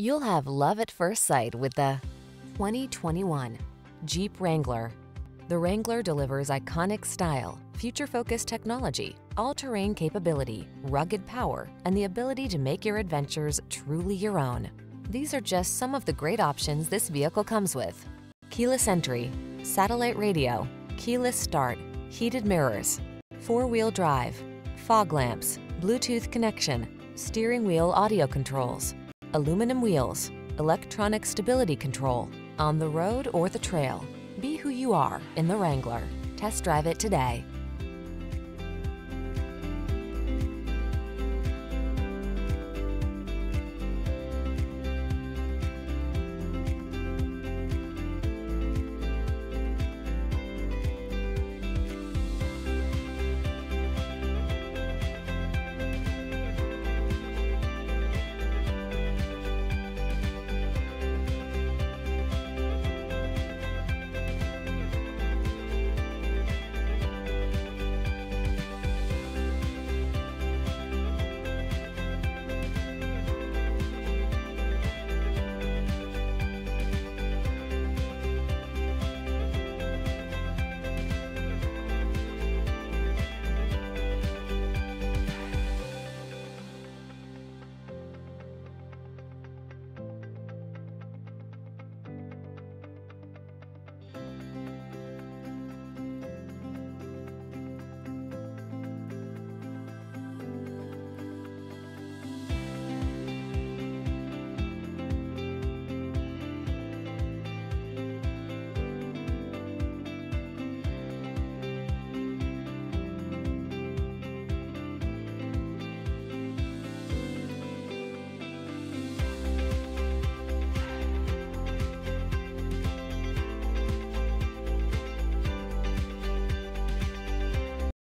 You'll have love at first sight with the 2021 Jeep Wrangler. The Wrangler delivers iconic style, future-focused technology, all-terrain capability, rugged power, and the ability to make your adventures truly your own. These are just some of the great options this vehicle comes with. Keyless entry, satellite radio, keyless start, heated mirrors, four-wheel drive, fog lamps, Bluetooth connection, steering wheel audio controls, aluminum wheels, electronic stability control, on the road or the trail. Be who you are in the Wrangler. Test drive it today.